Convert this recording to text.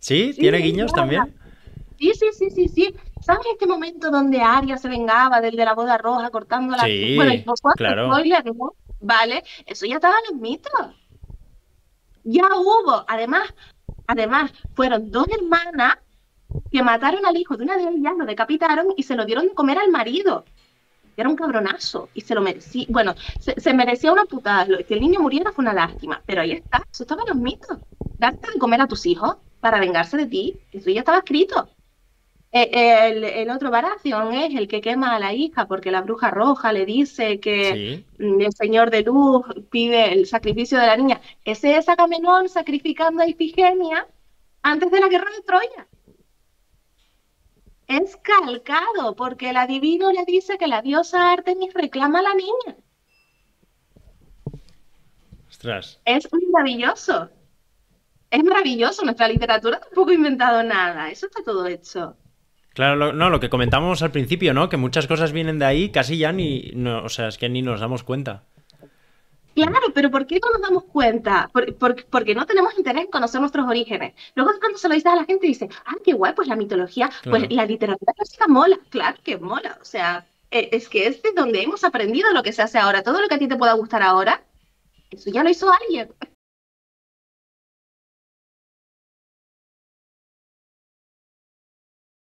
¿Sí? ¿Tiene guiños también? Sí, sí, sí, sí, sí. ¿Sabes este momento donde Arya se vengaba del de la boda roja cortando la... Sí, bueno, y claro. spoiler, ¿no? Vale, eso ya estaba en los mitos. Ya hubo, además, además, fueron dos hermanas que mataron al hijo de una de ellas, lo decapitaron y se lo dieron de comer al marido. Era un cabronazo y se lo merecía. Bueno, se, se merecía una putada. Que el niño muriera fue una lástima, pero ahí está, eso estaba en los mitos. Darte de comer a tus hijos para vengarse de ti, eso ya estaba escrito. Eh, el, el otro Baratheon es el que quema a la hija porque la bruja roja le dice que Sí. mm, el señor de luz pide el sacrificio de la niña. Ese es Agamenón sacrificando a Ifigenia antes de la guerra de Troya. Es calcado porque el adivino le dice que la diosa Artemis reclama a la niña. Ostras. Es maravilloso. Es maravilloso. Nuestra literatura tampoco ha inventado nada. Eso está todo hecho. Claro, lo- no, lo que comentamos al principio, ¿no? Que muchas cosas vienen de ahí, casi ya ni, no, o sea, es que ni nos damos cuenta. Claro, pero ¿por qué no nos damos cuenta? Por- por- porque no tenemos interés en conocer nuestros orígenes. Luego cuando se lo dices a la gente dice, ah, qué guay, pues la mitología, pues Claro. la literatura clásica mola. Claro que mola. O sea, eh, es que es de donde hemos aprendido lo que se hace ahora. Todo lo que a ti te pueda gustar ahora, eso ya lo hizo alguien.